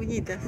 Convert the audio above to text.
cuñitas.